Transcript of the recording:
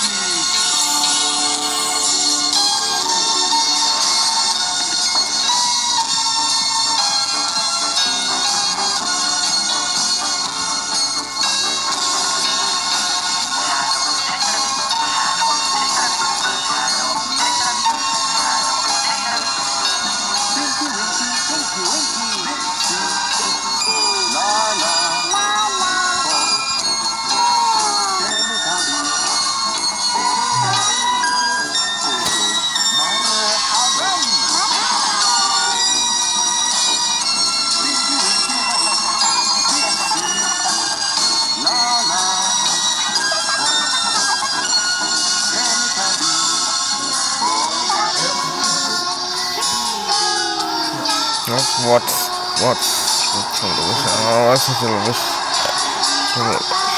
News. What what awas lebih Kaki